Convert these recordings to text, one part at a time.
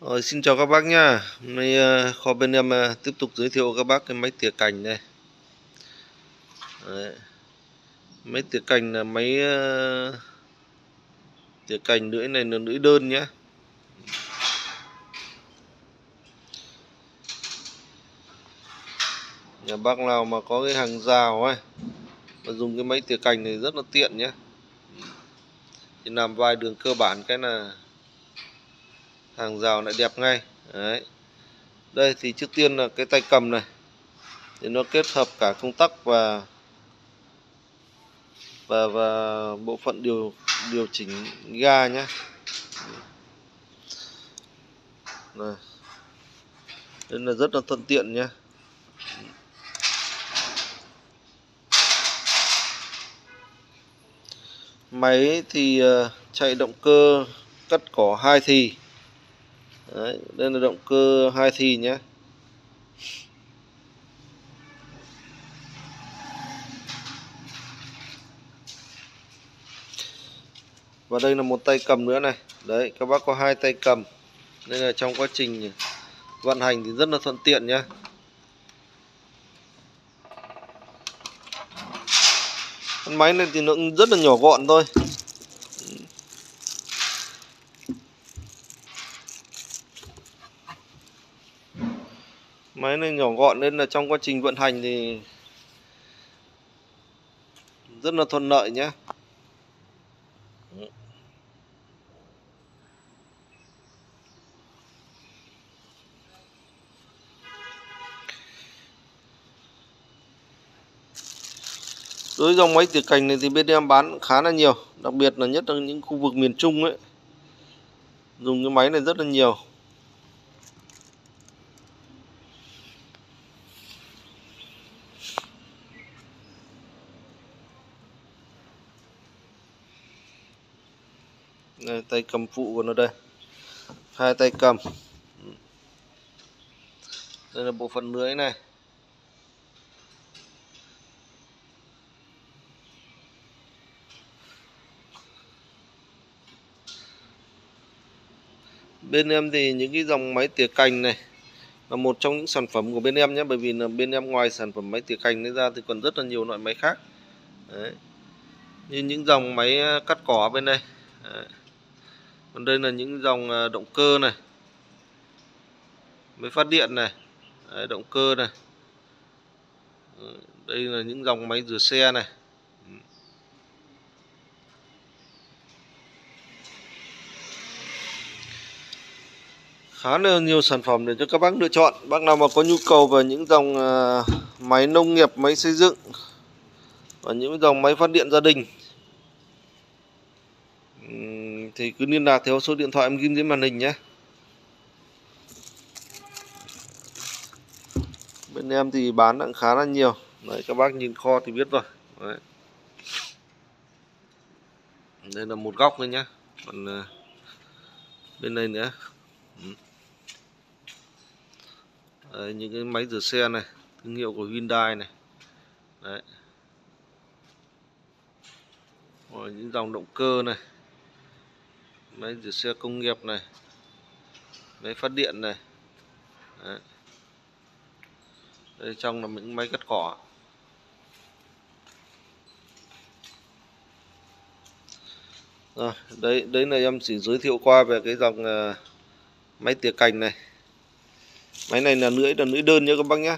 Rồi, xin chào các bác nhá. Hôm nay ờ, kho bên em ờ, tiếp tục giới thiệu các bác cái máy tỉa cành đây. Đấy. Máy tỉa cành là máy ờ, tỉa cành lưỡi này là lưỡi đơn nhé. Nhà bác nào mà có cái hàng rào ấy mà dùng cái máy tỉa cành này rất là tiện nhé. Thì làm vài đường cơ bản cái là hàng rào lại đẹp ngay. Đấy. Đây thì trước tiên là cái tay cầm này. Thì nó kết hợp cả công tắc và và và bộ phận điều điều chỉnh ga nhé này. là rất là thuận tiện nhé máy thì ờ, chạy động cơ cắt cỏ hai thì. Đấy, đây là động cơ hai thì nhé. Và đây là một tay cầm nữa này. Đấy các bác có hai tay cầm. Nên là trong quá trình vận hành thì rất là thuận tiện nhé. Con máy này thì nó rất là nhỏ gọn thôi. Máy này nhỏ gọn nên là trong quá trình vận hành thì rất là thuận lợi nhé đối với dòng máy tỉa cành này thì bên em bán khá là nhiều, đặc biệt là nhất là những khu vực miền Trung ấy. Dùng cái máy này rất là nhiều. Đây, tay cầm phụ của nó đây. Hai tay cầm. Đây là bộ phận lưới này. Bên em thì những cái dòng máy tỉa cành này là một trong những sản phẩm của bên em nhé bởi vì là bên em ngoài sản phẩm máy tỉa cành ra thì còn rất là nhiều loại máy khác. Đấy. như những dòng máy à, cắt cỏ bên đây. Đấy còn đây là những dòng à, động cơ này. Máy phát điện này. Đấy, động cơ này. Đây là những dòng máy rửa xe này. Khá là nhiều sản phẩm để cho các bác lựa chọn. Bác nào mà có nhu cầu về những dòng à, máy nông nghiệp máy xây dựng và những dòng máy phát điện gia đình thì cứ liên lạc theo số điện thoại em ghim dưới màn hình nhé. Bên em thì bán cũng khá là nhiều. Đấy các bác nhìn kho thì biết rồi. Đấy. đây là một góc thôi nhé còn à, bên này nữa. Ừ. Đấy, những cái máy rửa xe này thương hiệu của Hyundai này. Đấy. Rồi, những dòng động cơ này máy rửa xe công nghiệp này máy phát điện này. Đấy. đây trong là những máy cắt cỏ. Rồi đấy đấy là em chỉ giới thiệu qua về cái dòng uh, máy tỉa cành này. Máy này là lưỡi là lưỡi đơn nhé các bác nhé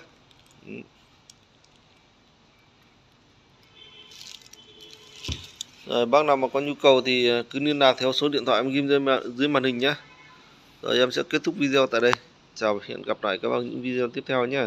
Rồi, bác nào mà có nhu cầu thì ờ, cứ liên lạc theo số điện thoại em ghim dưới, dưới màn hình nhé. Rồi em sẽ kết thúc video tại đây. Chào và hẹn gặp lại các bác những video tiếp theo nhé.